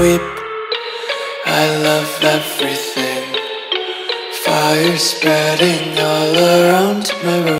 weep. I love everything. Fire spreading all around my room.